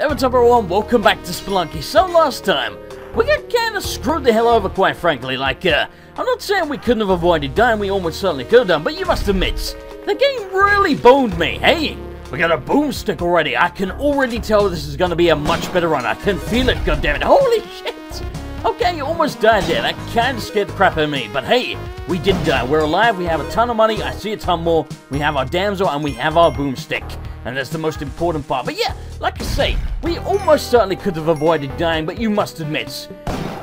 Hey, what's up everyone? Welcome back to Spelunky. So last time, we got kinda screwed the hell over quite frankly, like, uh, I'm not saying we couldn't have avoided dying, we almost certainly could have done, but you must admit, the game really boned me, hey? We got a boomstick already, I can already tell this is gonna be a much better run, I can feel it, goddammit, holy shit! Okay, you almost died there, that kinda scared the crap out of me, but hey, we did die, we're alive, we have a ton of money, I see a ton more, we have our damsel, and we have our boomstick and that's the most important part. But yeah, like I say, we almost certainly could have avoided dying, but you must admit,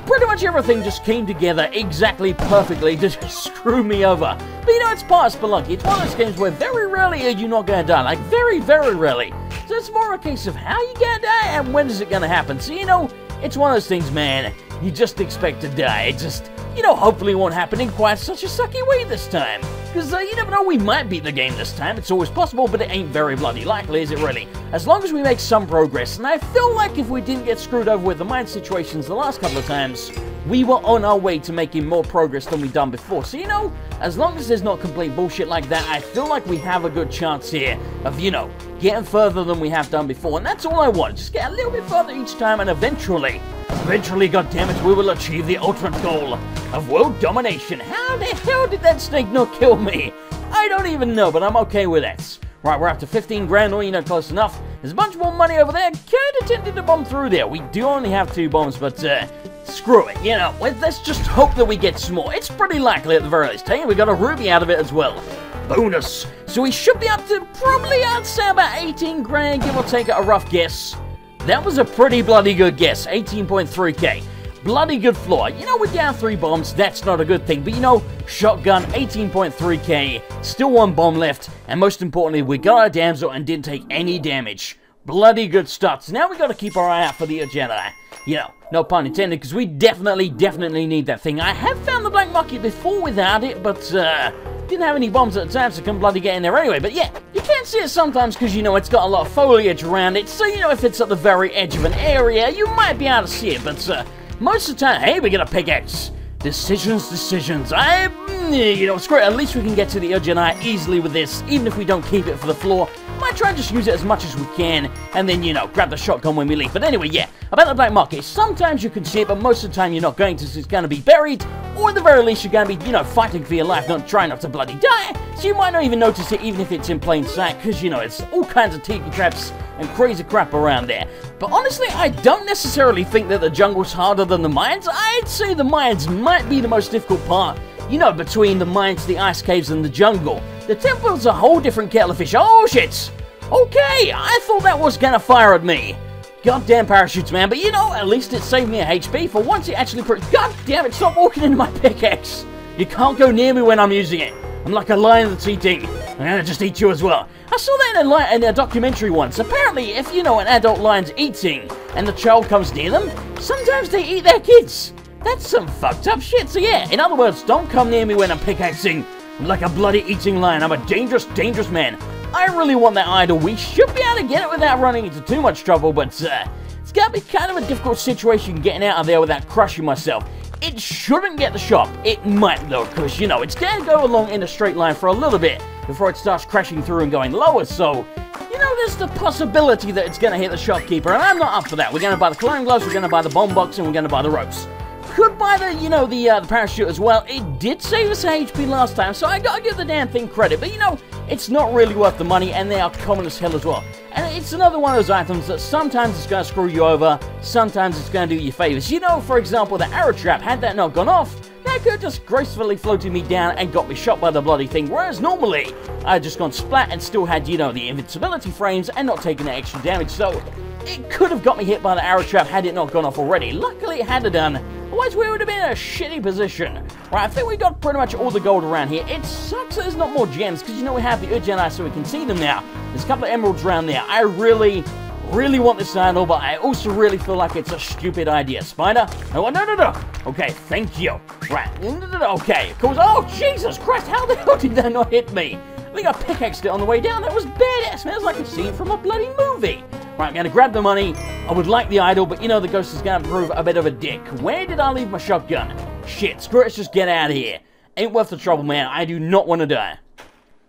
pretty much everything just came together exactly perfectly to screw me over. But you know, it's part of Spelunky. It's one of those games where very rarely are you not going to die. Like, very, very rarely. So it's more a case of how you going to die and when is it going to happen. So, you know, it's one of those things, man, you just expect to die. It just, you know, hopefully won't happen in quite such a sucky way this time. Because uh, you never know, we might beat the game this time. It's always possible, but it ain't very bloody likely, is it really? As long as we make some progress, and I feel like if we didn't get screwed over with the mine situations the last couple of times, we were on our way to making more progress than we've done before. So, you know, as long as there's not complete bullshit like that, I feel like we have a good chance here of, you know, getting further than we have done before. And that's all I want. Just get a little bit further each time, and eventually, eventually, goddammit, we will achieve the ultimate goal of world domination. How the hell did that snake not kill me? I don't even know, but I'm okay with that. Right, we're up to 15 grand, or you know, close enough. There's a bunch more money over there. Kinda tempted to bomb through there. We do only have two bombs, but uh, screw it. You know, let's just hope that we get some more. It's pretty likely at the very least. Hey, we got a ruby out of it as well. Bonus. So we should be up to probably, I'd say, about 18 grand, give or take a rough guess. That was a pretty bloody good guess. 18.3k. Bloody good floor. You know, we're down three bombs, that's not a good thing. But you know, shotgun, 18.3k, still one bomb left, and most importantly, we got our damsel and didn't take any damage. Bloody good stuff. So now we gotta keep our eye out for the Udjat. You know, no pun intended, because we definitely, definitely need that thing. I have found the black market before without it, but, uh, didn't have any bombs at the time, so couldn't bloody get in there anyway. But yeah, you can't see it sometimes because, you know, it's got a lot of foliage around it. So, you know, if it's at the very edge of an area, you might be able to see it. But, uh, most of the time, hey, we get a pickaxe. Decisions, decisions. I, mm, you know, screw it. At least we can get to the edge easily with this, even if we don't keep it for the floor. Might try and just use it as much as we can, and then, you know, grab the shotgun when we leave. But anyway, yeah, about the black market. Sometimes you can see it, but most of the time you're not going to, so it's going to be buried, or at the very least you're going to be, you know, fighting for your life, not trying not to bloody die. So you might not even notice it, even if it's in plain sight, because, you know, it's all kinds of tiki traps and crazy crap around there. But honestly, I don't necessarily think that the jungle's harder than the mines. I'd say the mines might be the most difficult part. You know, between the mines, the ice caves, and the jungle. The temple's a whole different kettle of fish. Oh, shit! Okay, I thought that was gonna fire at me. Goddamn parachutes, man. But you know, at least it saved me a HP. For once, it actually... Put. God damn it, stop walking into my pickaxe. You can't go near me when I'm using it. I'm like a lion that's eating. I'm gonna just eat you as well. I saw that in a, in a, documentary once. Apparently, if you know an adult lion's eating and the child comes near them, sometimes they eat their kids. That's some fucked up shit. So yeah, in other words, don't come near me when I'm pickaxing. Like a bloody eating lion. I'm a dangerous, dangerous man. I really want that idol. We should be able to get it without running into too much trouble, but uh, it's gonna be kind of a difficult situation getting out of there without crushing myself. It shouldn't get the shop. It might though, because, you know, it's going to go along in a straight line for a little bit before it starts crashing through and going lower, so, you know, there's the possibility that it's going to hit the shopkeeper, and I'm not up for that. We're going to buy the climbing gloves, we're going to buy the bomb box, and we're going to buy the ropes. Could buy the, you know, the, uh, the parachute as well. It did save us HP last time, so I gotta give the damn thing credit. But, you know, it's not really worth the money, and they are common as hell as well. And it's another one of those items that sometimes it's to screw you over, sometimes it's to do you favors. You know, for example, the arrow trap, had that not gone off, that could have just gracefully floated me down and got me shot by the bloody thing, whereas normally, I had just gone splat and still had, you know, the invincibility frames and not taken the extra damage, so it could have got me hit by the arrow trap had it not gone off already. Luckily it had it done, otherwise we would have been in a shitty position. Right, I think we got pretty much all the gold around here. It sucks there's not more gems, because you know we have the Udjat so we can see them now. There's a couple of emeralds around there. I really, really want this idol, but I also really feel like it's a stupid idea. Spider? Oh, no, no, no. Okay, thank you. Right, okay. Cool. Oh, Jesus Christ, how the hell did that not hit me? I think I pickaxed it on the way down. That was badass, man. It was like a scene from a bloody movie. Right, I'm to grab the money. I would like the idol, but you know the ghost is to prove a bit of a dick. Where did I leave my shotgun? Shit, screw it, let's just get out of here. Ain't worth the trouble, man. I do not want to die.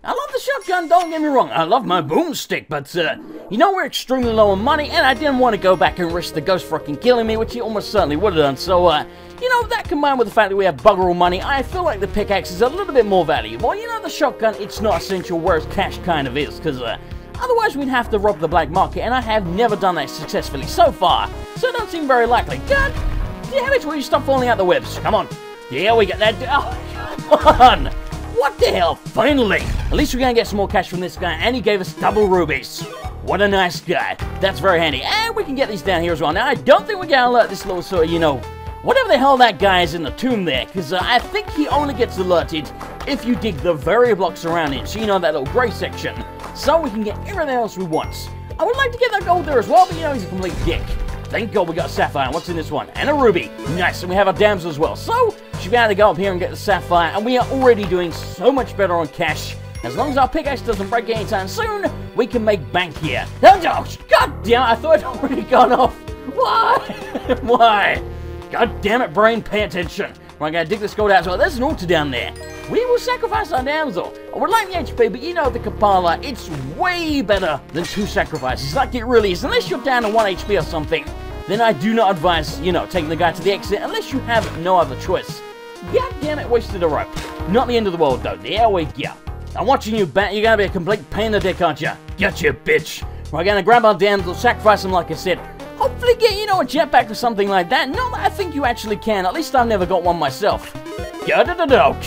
I love the shotgun, don't get me wrong. I love my boomstick, but, uh, you know, we're extremely low on money, and I didn't want to go back and risk the ghost fucking killing me, which he almost certainly would have done. So, uh, you know, that combined with the fact that we have bugger all money, I feel like the pickaxe is a little bit more valuable. You know, the shotgun, it's not essential, whereas cash kind of is, because, uh, Otherwise, we'd have to rob the black market, and I have never done that successfully so far, so it don't seem very likely. God damn it, will you stop falling out the webs? Come on. Yeah, we got that. Oh, come on. What the hell? Finally! At least we're gonna get some more cash from this guy, and he gave us double rubies. What a nice guy. That's very handy. And we can get these down here as well. Now, I don't think we're gonna alert this little sort of, you know, whatever the hell that guy is in the tomb there, because uh, I think he only gets alerted if you dig the very blocks around it. So, you know, that little grey section so we can get everything else we want. I would like to get that gold there as well, but you know, he's a complete dick. Thank God we got a sapphire. What's in this one? And a ruby. Nice. And we have a damsel as well. So, should be able to go up here and get the sapphire. And we are already doing so much better on cash. As long as our pickaxe doesn't break anytime soon, we can make bank here. Oh, God damn it. I thought had already gone off. Why? Why? God damn it, brain. Pay attention. Right, I gotta dig this gold out. So there's an altar down there. We will sacrifice our damsel. Would like the HP, but you know the Kapala, it's way better than two sacrifices. Like it really is. Unless you're down to one HP or something, then I do not advise, you know, taking the guy to the exit unless you have no other choice. God damn it, wasted a rope. Not the end of the world though. There we go. I'm watching you, Bat. You're gonna be a complete pain in the dick, aren't you? Gotcha, bitch. We're gonna grab our damsel, sacrifice him like I said, Hopefully get, you know, a jetpack or something like that. No, I think you actually can. At least I've never got one myself.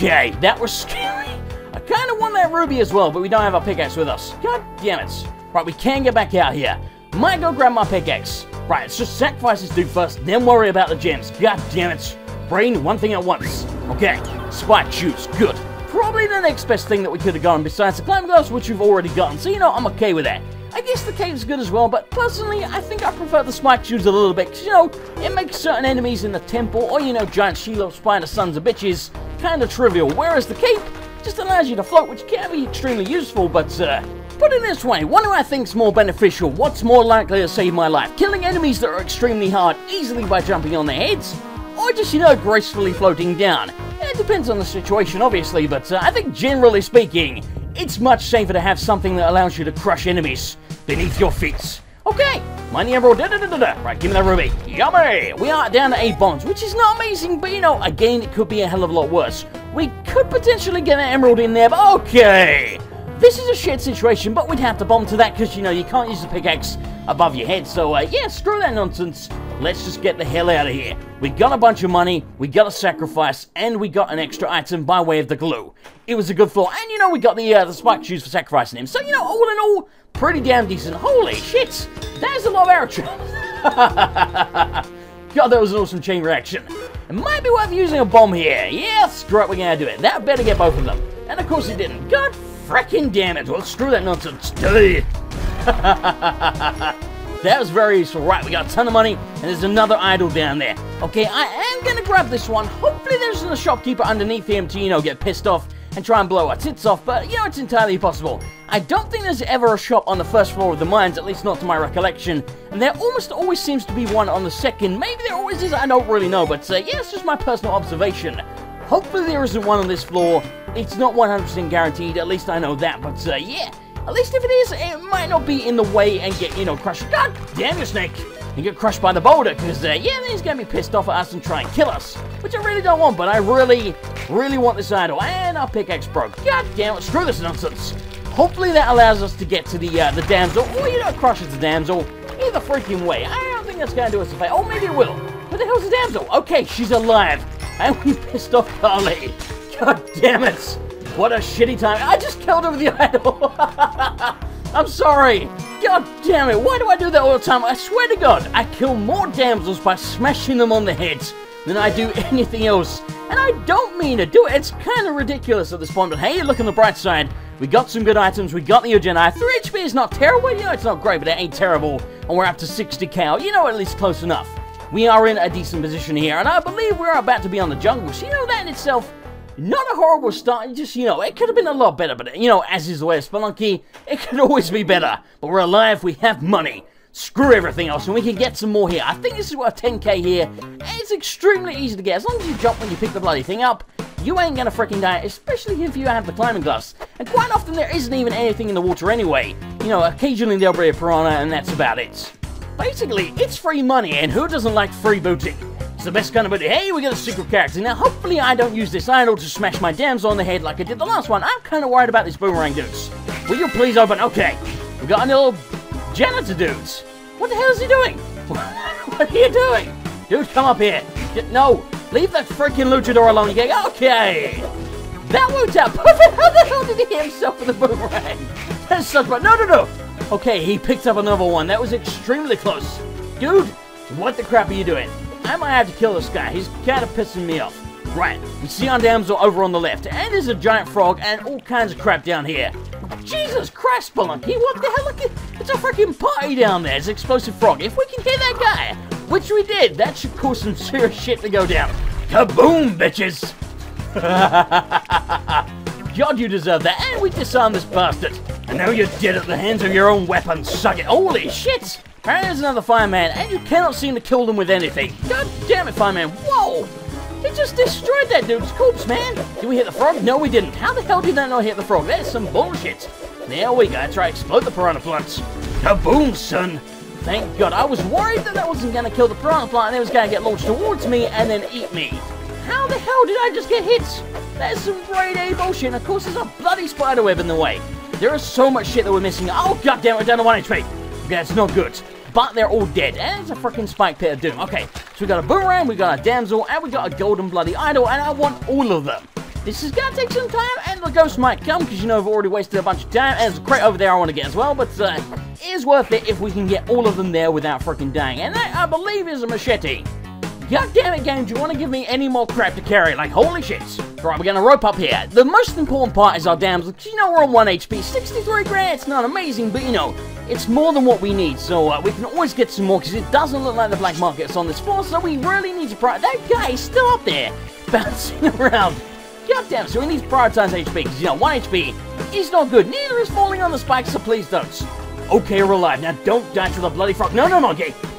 Okay, that was scary. I kind of want that ruby as well, but we don't have our pickaxe with us. God damn it. Right, we can get back out here. Might go grab my pickaxe. Right, let's just sacrifice this dude first, then worry about the gems. God damn it. Brain, one thing at once. Okay, spike shoes, good. Probably the next best thing that we could have gotten besides the climb gloves, which we've already gotten. So, you know, I'm okay with that. I guess the cave's good as well, but personally, I think I prefer the spike shoes a little bit, because, you know, it makes certain enemies in the temple, or, you know, giant Shelob spider sons of bitches, kind of trivial, whereas the cape just allows you to float, which can be extremely useful, but, uh, Put it this way, what do I think's more beneficial? What's more likely to save my life? Killing enemies that are extremely hard easily by jumping on their heads? Or just, you know, gracefully floating down? It depends on the situation, obviously, but uh, I think generally speaking, it's much safer to have something that allows you to crush enemies beneath your feet. Okay, money emerald, da da da da da. Right, give me that ruby. Yummy! We are down to 8 bonds, which is not amazing, but you know, again, it could be a hell of a lot worse. We could potentially get an emerald in there, but okay! This is a shit situation, but we'd have to bomb to that because, you know, you can't use the pickaxe above your head. So, uh, yeah, screw that nonsense. Let's just get the hell out of here. We got a bunch of money, we got a sacrifice, and we got an extra item by way of the glue. It was a good floor, and, you know, we got the, uh, the spike shoes for sacrificing him. So, you know, all in all, pretty damn decent. Holy shit! there's a lot of arrow God, that was an awesome chain reaction. It might be worth using a bomb here. Yeah, screw it, we're gonna do it. That better get both of them. And of course it didn't. God freaking damn it. Well, screw that nonsense. that was very useful. Right, we got a ton of money, and there's another idol down there. Okay, I am gonna grab this one. Hopefully there's a shopkeeper underneath him to, you know, get pissed off and try and blow our tits off, but, you know, it's entirely possible. I don't think there's ever a shop on the first floor of the mines, at least not to my recollection, and there almost always seems to be one on the second. Maybe there always is, I don't really know, but, uh, yeah, it's just my personal observation. Hopefully there isn't one on this floor. It's not 100% guaranteed, at least I know that, but uh, yeah. At least if it is, it might not be in the way and get, you know, crushed. God damn you, Snake! And get crushed by the boulder, because, uh, yeah, he's gonna be pissed off at us and try and kill us. Which I really don't want, but I really, really want this idol. And our pickaxe broke. God damn it, screw this nonsense. Hopefully that allows us to get to the, uh, the damsel, or, you know, crushes the damsel. Either freaking way. I don't think that's gonna do us a favor. Oh, maybe it will. What the hell's the damsel? Okay, she's alive. And we pissed off Kali. God damn it. What a shitty time. I just killed her with the idol. I'm sorry. God damn it. Why do I do that all the time? I swear to God, I kill more damsels by smashing them on the head than I do anything else. And I don't mean to do it. It's kind of ridiculous at this point. But hey, look on the bright side. We got some good items. We got the Udjat. 3 HP is not terrible. You know, it's not great, but it ain't terrible. And we're up to 60 cal. You know, at least close enough we are in a decent position here, and I believe we're about to be on the jungle. So, you know, that in itself, not a horrible start, just, you know, it could have been a lot better, but, you know, as is the way of Spelunky, it could always be better. But we're alive, we have money. Screw everything else, and we can get some more here. I think this is worth 10k here, it's extremely easy to get. As long as you jump when you pick the bloody thing up, you ain't gonna freaking die, especially if you have the climbing gloves. And quite often there isn't even anything in the water anyway. You know, occasionally there'll be a piranha and that's about it. Basically, it's free money, and who doesn't like free booty? It's the best kind of booty. Hey, we got a secret character. Now, hopefully I don't use this idol to smash my damsel on the head like I did the last one. I'm kind of worried about these boomerang dudes. Will you please open? Okay. We got a little janitor dudes. What the hell is he doing? what are you doing? Dude, come up here. No, leave that freaking luchador alone. You go, okay. That worked out perfect. How the hell did he hit himself with a boomerang? That's such but no, no, no. Okay, he picked up another one. That was extremely close. Dude, what the crap are you doing? I might have to kill this guy. He's kind of pissing me off. Right, we see our damsel over on the left, and there's a giant frog and all kinds of crap down here. Jesus Christ, Spelunky, what the hell? Look, it's a freaking party down there. It's an explosive frog. If we can hit that guy, which we did, that should cause some serious shit to go down. Kaboom, bitches! God, you deserve that, and we disarm this bastard. And now you're dead at the hands of your own weapon. Suck it. Holy shit! And there's another fireman, and you cannot seem to kill them with anything. God damn it, fireman. Whoa! He just destroyed that dude's corpse, man. Did we hit the frog? No, we didn't. How the hell did that not hit the frog? That's some bullshit. There we go. Try explode the piranha plants. Kaboom, son. Thank God. I was worried that that wasn't going to kill the piranha plant and it was going to get launched towards me and then eat me. How the hell did I just get hit? That is some grade A bullshit. And of course, there's a bloody spider web in the way. There is so much shit that we're missing. Oh, god damn it, we're down to 1 HP. That's not good but they're all dead. And it's a freaking spike pit of doom. Okay, so we got a boomerang, we got a damsel, and we got a golden bloody idol, and I want all of them. This is gonna take some time, and the ghost might come, because you know I've already wasted a bunch of time, and there's a crate over there I want to get as well, but uh, it is worth it if we can get all of them there without freaking dying. And that, I believe, is a machete. God damn it, game, do you want to give me any more crap to carry? Like, holy shit. Right, we're gonna rope up here. The most important part is our because you know we're on 1 HP. 63 grand, it's not amazing, but you know, it's more than what we need, so uh, we can always get some more, because it doesn't look like the black market's on this floor, so we really need to prioritize. That guy is still up there, bouncing around. God damn, so we need to prioritize HP, because you know, 1 HP is not good. Neither is falling on the spikes, so please don't. Okay, we're alive. Now don't die to the bloody frog. No, no, monkey. Okay,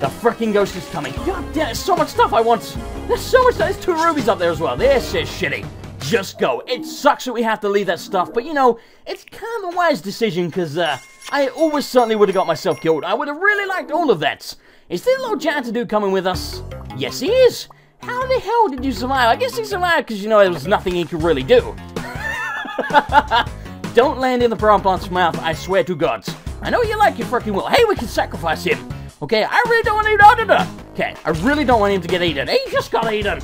the freaking ghost is coming. God damn, there's so much stuff I want. There's so much. Stuff. There's two rubies up there as well. This is shitty. Just go. It sucks that we have to leave that stuff, but you know, it's kind of a wise decision because uh, I always certainly would have got myself killed. I would have really liked all of that. Is this little janitor dude coming with us? Yes, he is. How the hell did you survive? I guess he survived because, you know, there was nothing he could really do. Don't land in the plant's mouth, I swear to God. I know you like your freaking will. Hey, we can sacrifice him. Okay, I really don't want him to eat Okay, I really don't want him to get eaten. He just got eaten.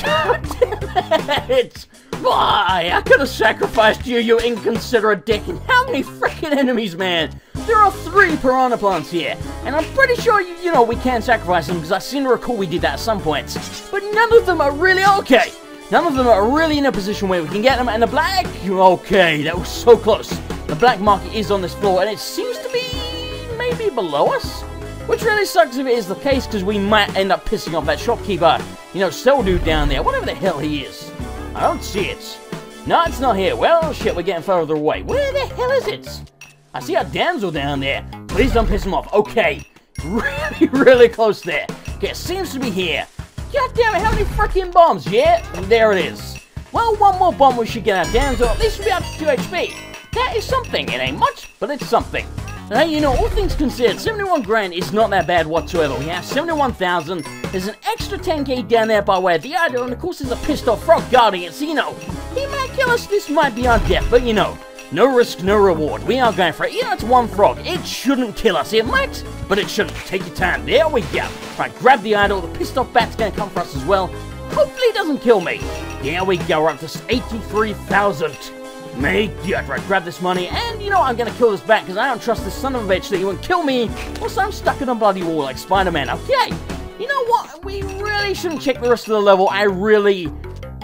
God damn it. Why? I could have sacrificed you, you inconsiderate dick. And how many freaking enemies, man? There are three piranha plants here. And I'm pretty sure, you, you know, we can sacrifice them because I seem to recall we did that at some point. But none of them are really okay. None of them are really in a position where we can get them, and the black... Okay, that was so close. The black market is on this floor, and it seems to be maybe below us? Which really sucks if it is the case, because we might end up pissing off that shopkeeper, you know, cell dude down there, whatever the hell he is. I don't see it. No, it's not here. Well, shit, we're getting further away. Where the hell is it? I see a damsel down there. Please don't piss him off. Okay, really, really close there. Okay, it seems to be here. God damn it, how many freaking bombs? Yeah, there it is. Well, one more bomb we should get our damsel. at least we'll be up to 2 HP. That is something. It ain't much, but it's something. Now, you know, all things considered, 71 grand is not that bad whatsoever. We have 71,000. There's an extra 10k down there by way of the idol, and of course there's a pissed off frog guarding it, so you know, he might kill us, this might be our death, but you know, no risk, no reward. We are going for it. You know, it's one frog. It shouldn't kill us. It might, but it shouldn't. Take your time. There we go. Right, grab the idol. The pissed off bat's going to come for us as well. Hopefully it doesn't kill me. There we go. We're up to 83,000. May God. Right, grab this money. And, you know, what I'm to kill this bat because I don't trust this son of a bitch that he won't kill me. Also, I'm stuck in a bloody wall like Spider-Man. Okay. You know what? We really shouldn't check the rest of the level. I really,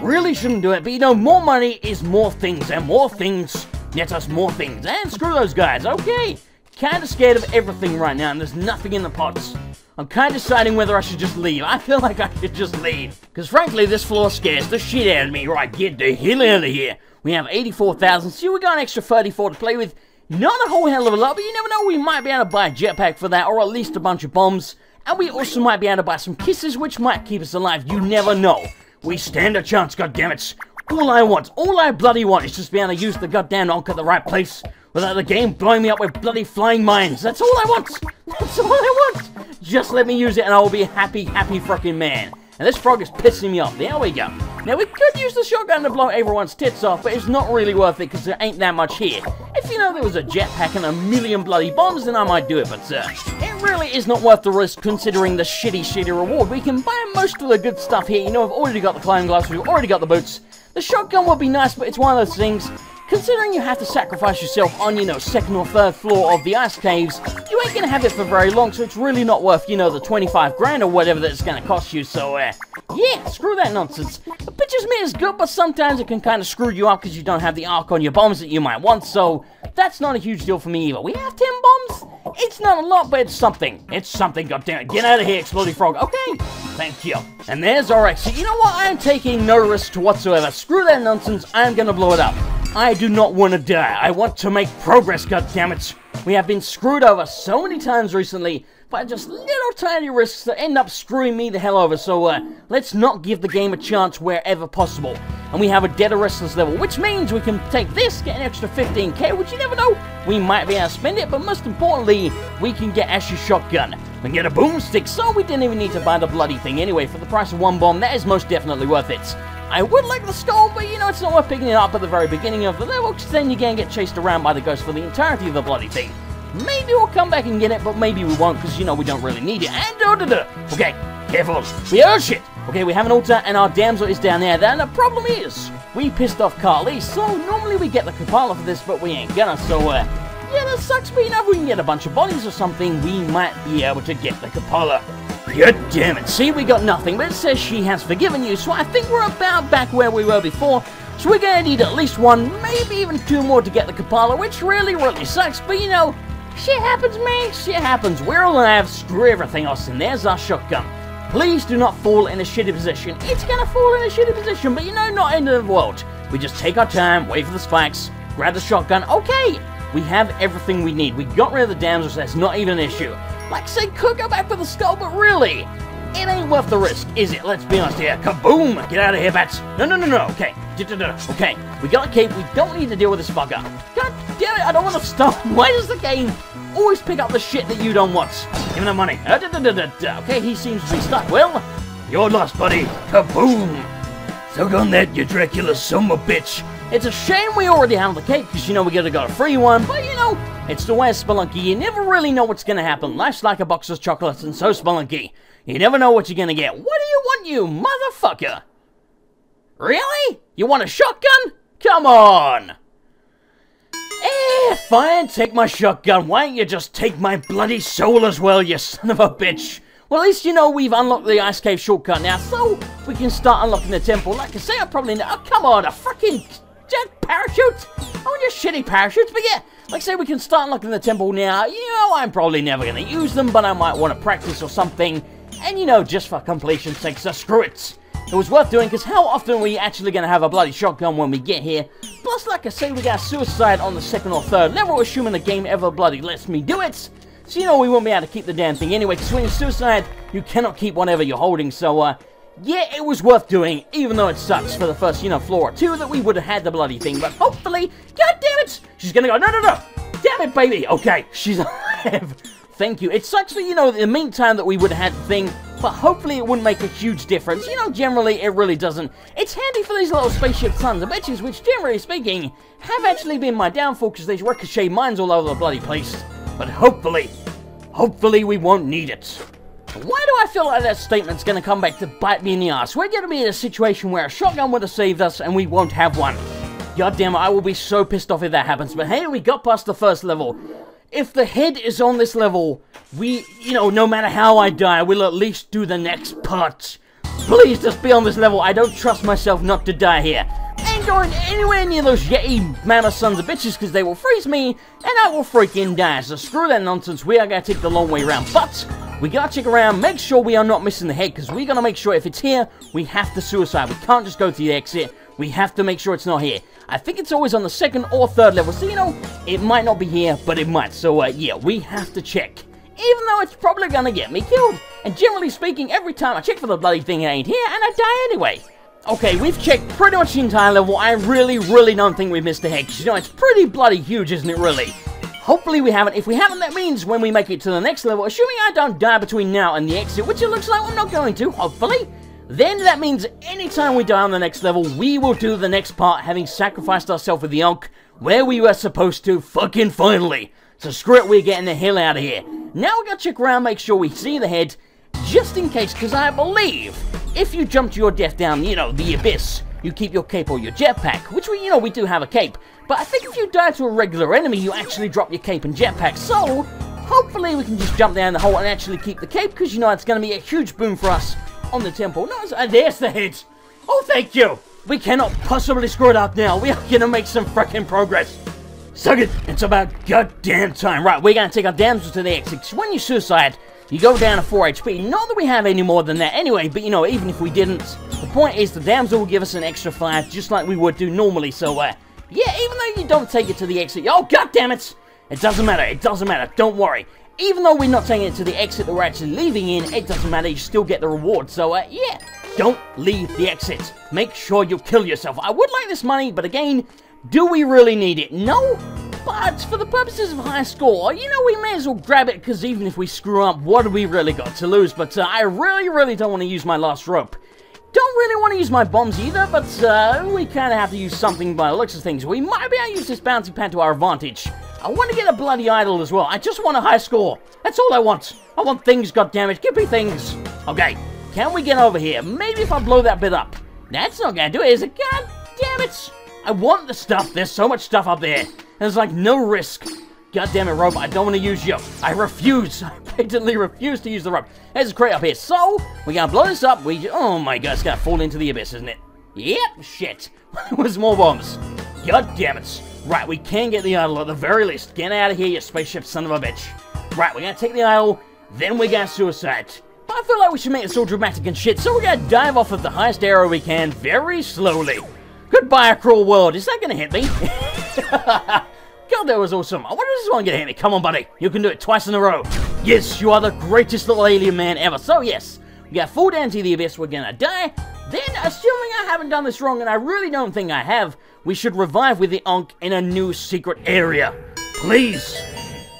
really shouldn't do it. But, you know, more money is more things. And more things Get us more things. And screw those guys, okay. Kinda scared of everything right now, and there's nothing in the pots. I'm kinda deciding whether I should just leave. I feel like I should just leave. Because frankly, this floor scares the shit out of me. Right, get the hell out of here. We have 84,000, so we got an extra 34 to play with. Not a whole hell of a lot, but you never know, we might be able to buy a jetpack for that, or at least a bunch of bombs. And we also might be able to buy some kisses, which might keep us alive. You never know. We stand a chance, goddammit. All I want, all I bloody want is just be able to use the goddamn Ankh at the right place without the game blowing me up with bloody flying mines. That's all I want. That's all I want. Just let me use it and I will be a happy, happy fucking man. And this frog is pissing me off. There we go. Now, we could use the shotgun to blow everyone's tits off, but it's not really worth it because there ain't that much here. If you know there was a jetpack and a million bloody bombs, then I might do it, but uh, it really is not worth the risk considering the shitty, shitty reward. We can buy most of the good stuff here. You know, I've already got the climbing gloves, we've already got the boots. The shotgun would be nice, but it's one of those things Considering you have to sacrifice yourself on, you know, second or third floor of the ice caves, you ain't gonna have it for very long, so it's really not worth, you know, the 25 grand or whatever that it's gonna cost you, so, uh, yeah, screw that nonsense. The pitcher's mitt is good, but sometimes it can kind of screw you up because you don't have the arc on your bombs that you might want, so that's not a huge deal for me either. We have 10 bombs? It's not a lot, but it's something. It's something, goddammit. Get out of here, exploding frog. Okay, thank you. And there's exit. You know what? I am taking no risk whatsoever. Screw that nonsense. I am gonna blow it up. I do not want to die. I want to make progress, goddammit. We have been screwed over so many times recently by just little tiny risks that end up screwing me the hell over, so uh, let's not give the game a chance wherever possible. And we have a Dead or Restless level, which means we can take this, get an extra 15k, which you never know, we might be able to spend it, but most importantly, we can get Ash's shotgun and get a boomstick, so we didn't even need to buy the bloody thing anyway. For the price of one bomb, that is most definitely worth it. I would like the skull, but you know, it's not worth picking it up at the very beginning of the level, because then you can get chased around by the ghost for the entirety of the bloody thing. Maybe we'll come back and get it, but maybe we won't, because, you know, we don't really need it. And, da da da. Okay, careful. We are shit. Okay, we have an altar, and our damsel is down there. Then the problem is, we pissed off Kali, so normally we get the Kapala for this, but we ain't gonna, so, uh, yeah, that sucks, but you know, if we can get a bunch of bodies or something, we might be able to get the Kapala. God damn it. See, we got nothing, but it says she has forgiven you, so I think we're about back where we were before. So we're gonna need at least one, maybe even two more to get the Kapala, which really, really sucks, but you know, shit happens, man, shit happens. We're alive, screw everything else, and there's our shotgun. Please do not fall in a shitty position. It's gonna fall in a shitty position, but you know, not end of the world. We just take our time, wait for the spikes, grab the shotgun. Okay, we have everything we need. We got rid of the damsels, that's not even an issue. Like, say, could go back for the skull, but really, it ain't worth the risk, is it? Let's be honest here. Kaboom! Get out of here, bats. No, no, no, no. Okay. Okay. We got a cape. We don't need to deal with this fucker. God damn it, I don't want to stop. Why does the game always pick up the shit that you don't want? Give me the money. Uh, okay, he seems to be stuck. Well, you're lost, buddy. Kaboom! So on that, you Dracula a bitch. It's a shame we already handled the cape, because you know we gotta got a free one, but you know, it's the way of Spelunky. You never really know what's gonna happen. Life's like a box of chocolates, and so Spelunky. You never know what you're gonna get. What do you want, you motherfucker? Really? You want a shotgun? Come on! Eh, fine, take my shotgun. Why don't you just take my bloody soul as well, you son of a bitch? Well, at least you know we've unlocked the Ice Cave shortcut now, so we can start unlocking the temple. Like I say, I probably know. Oh, come on, a freaking jet parachute? I want your shitty parachutes, but yeah, like say, we can start unlocking the temple now. You know, I'm probably never going to use them, but I might want to practice or something. And you know, just for completion's sake, so screw it. It was worth doing, because how often are we actually going to have a bloody shotgun when we get here? Plus, like I say, we got suicide on the second or third level, assuming the game ever bloody lets me do it. So you know we won't be able to keep the damn thing anyway, because when you're suicide, you cannot keep whatever you're holding, so uh, yeah, it was worth doing, even though it sucks for the first, you know, floor or two that we would have had the bloody thing, but hopefully, god damn it, she's gonna go, no, no, no, damn it, baby, okay, she's alive. Thank you. It sucks for, you know, the meantime that we would have had the thing, but hopefully it wouldn't make a huge difference. You know, generally it really doesn't. It's handy for these little spaceship sons of bitches, which generally speaking, have actually been my downfall because there's ricochet mines all over the bloody place. But hopefully, hopefully we won't need it. Why do I feel like that statement's gonna come back to bite me in the ass? We're gonna be in a situation where a shotgun would have saved us and we won't have one. God damn I will be so pissed off if that happens. But hey, we got past the first level. If the head is on this level, we, you know, no matter how I die, we'll at least do the next part. Please just be on this level. I don't trust myself not to die here. Going anywhere near those Yeti mammoth sons of bitches because they will freeze me and I will freaking die. So screw that nonsense. We are going to take the long way around. But we gotta check around, make sure we are not missing the head because we're gonna make sure if it's here, we have to suicide. We can't just go to the exit. We have to make sure it's not here. I think it's always on the second or third level, so you know, it might not be here, but it might. So uh, yeah, we have to check. Even though it's probably gonna get me killed. And generally speaking, every time I check for the bloody thing, it ain't here, and I die anyway. Okay, we've checked pretty much the entire level. I really, really don't think we've missed a hex. You know, it's pretty bloody huge, isn't it, really? Hopefully we haven't. If we haven't, that means when we make it to the next level, assuming I don't die between now and the exit, which it looks like I'm not going to, hopefully, then that means anytime we die on the next level, we will do the next part, having sacrificed ourselves with the Ankh, where we were supposed to, fucking finally. So screw it, we're getting the hell out of here. Now we gotta check around, make sure we see the head, just in case, because I believe if you jump to your death down, you know, the abyss, you keep your cape or your jetpack, which we, you know, we do have a cape. But I think if you die to a regular enemy, you actually drop your cape and jetpack. So, hopefully we can just jump down the hole and actually keep the cape, because, you know, it's going to be a huge boon for us on the temple. No, uh, there's the head. Oh, thank you. We cannot possibly screw it up now. We are going to make some freaking progress. Suck it. It's about goddamn time. Right, we're going to take our damsel to the exit. When you suicide, you go down to 4 HP. Not that we have any more than that anyway, but you know, even if we didn't, the point is the damsel will give us an extra 5, just like we would do normally, so uh, yeah, even though you don't take it to the exit, oh god damn it! It doesn't matter, it doesn't matter, don't worry. Even though we're not taking it to the exit that we're actually leaving in, it doesn't matter, you still get the reward, so uh, yeah. Don't leave the exit. Make sure you kill yourself. I would like this money, but again, do we really need it? No, but for the purposes of high score, you know, we may as well grab it, because even if we screw up, what do we really got to lose? But uh, I really, really don't want to use my last rope. Don't really want to use my bombs either, but uh, we kind of have to use something by the looks of things. We might be able to use this bouncy pad to our advantage. I want to get a bloody idol as well. I just want a high score. That's all I want. I want things, goddammit. Give me things. Okay, can we get over here? Maybe if I blow that bit up. That's not going to do it, is it? God damn it. I want the stuff. There's so much stuff up there. There's like no risk. God damn it, robot, I don't want to use you. I refuse. I patently refuse to use the rope. There's a crate up here. So, we gotta blow this up. We, oh my god, it's gonna fall into the abyss, isn't it? Yep, shit. With more bombs. God damn it. Right, we can get the idol at the very least. Get out of here, you spaceship son of a bitch. Right, we're gonna take the idol, then we're going to suicide. But I feel like we should make it so dramatic and shit, so we're gonna dive off of the highest arrow we can very slowly. Goodbye, cruel world. Is that gonna hit me? God, that was awesome. I wonder if this one gonna hit me. Come on, buddy. You can do it twice in a row. Yes, you are the greatest little alien man ever. So, yes, we got full down to the abyss. We're gonna die. Then, assuming I haven't done this wrong, and I really don't think I have, we should revive with the Ankh in a new secret area. Please.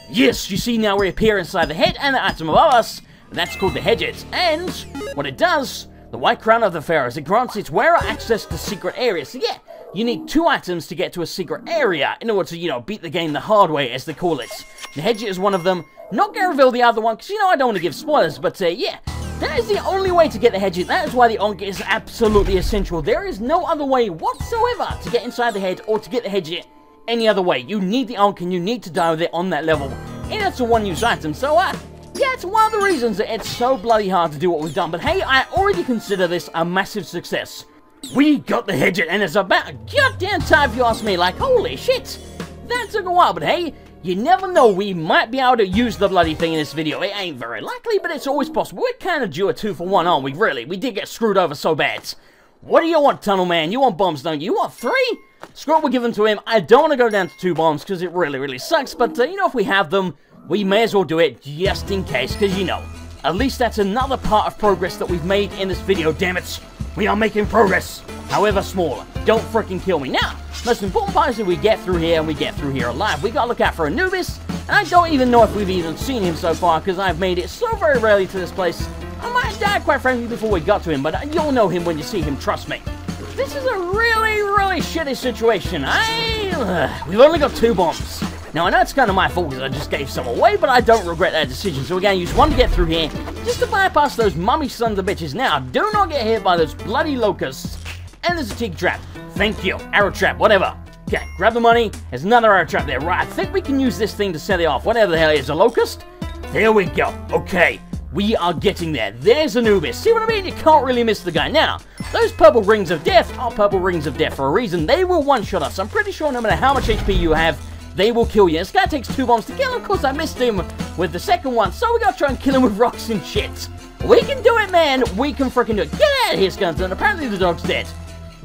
Yes, you see now we appear inside the head and the item above us. That's called the Hedjet. And what it does, the White Crown of the Pharaohs, it grants its wearer access to secret areas. So yeah, you need two items to get to a secret area in order to, you know, beat the game the hard way, as they call it. The Hedjet is one of them. Not reveal the other one, because, you know, I don't want to give spoilers, but, uh, yeah. That is the only way to get the Hedjet. That is why the Ankh is absolutely essential. There is no other way whatsoever to get inside the head or to get the Hedjet any other way. You need the Ankh and you need to die with it on that level. And it's a one-use item, so, uh, yeah, it's one of the reasons that it's so bloody hard to do what we've done. But hey, I already consider this a massive success. We got the Hedjet, and it's about goddamn time if you ask me. Like, holy shit, that took a while, but hey, you never know, we might be able to use the bloody thing in this video. It ain't very likely, but it's always possible. We're kind of due a two for one, aren't we, really? We did get screwed over so bad. What do you want, Tunnel Man? You want bombs, don't you? You want three? Screw it, we'll give them to him. I don't want to go down to two bombs, because it really, really sucks, but, uh, you know, if we have them, we may as well do it just in case, because, you know, at least that's another part of progress that we've made in this video, damn it. We are making progress, however small. Don't freaking kill me. Now, most important part is that we get through here and we get through here alive. We gotta look out for Anubis, and I don't even know if we've even seen him so far because I've made it so very rarely to this place. I might died quite frankly before we got to him, but you'll know him when you see him, trust me. This is a really, really shitty situation. I... Uh, we've only got two bombs. Now, I know it's kind of my fault because I just gave some away, but I don't regret that decision. So we're going to use one to get through here, just to bypass those mummy sons of bitches. Now, do not get hit by those bloody locusts. And there's a tiki trap. Thank you. Arrow trap, whatever. Okay, grab the money. There's another arrow trap there. Right, I think we can use this thing to set it off. Whatever the hell is, a locust? There we go. Okay, we are getting there. There's Anubis. See what I mean? You can't really miss the guy. Now, those purple rings of death are purple rings of death for a reason. They will one-shot us. I'm pretty sure no matter how much HP you have, they will kill you. This guy takes two bombs to kill. Of course, I missed him with the second one, so we gotta try and kill him with rocks and shit. We can do it, man. We can freaking do it. Get out of here, Skunton. Apparently the dog's dead.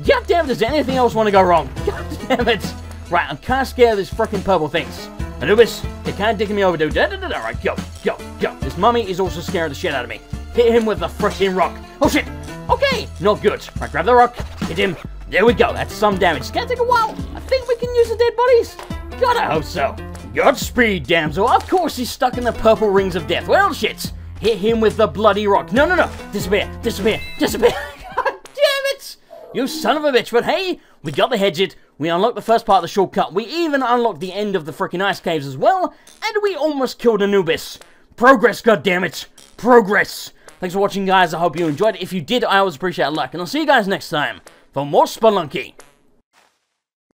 God damn it, does anything else want to go wrong? God damn it. Right, I'm kind of scared of these freaking purple things. Anubis, kind of digging me over, dude. Da. Alright, go, go, go. This mummy is also scaring the shit out of me. Hit him with the freaking rock. Oh shit! Okay, not good. Right, grab the rock, hit him. There we go, that's some damage. It's gonna take a while. I think we can use the dead bodies. Gotta hope so. Godspeed, damsel. Of course he's stuck in the purple rings of death. Well, shit. Hit him with the bloody rock. No, no, no. Disappear, disappear, disappear. God damn it! You son of a bitch. But hey, we got the Hedjet. We unlocked the first part of the shortcut. We even unlocked the end of the freaking ice caves as well. And we almost killed Anubis. Progress, goddammit. Progress. Thanks for watching, guys. I hope you enjoyed it. If you did, I always appreciate a like. And I'll see you guys next time for more Spelunky.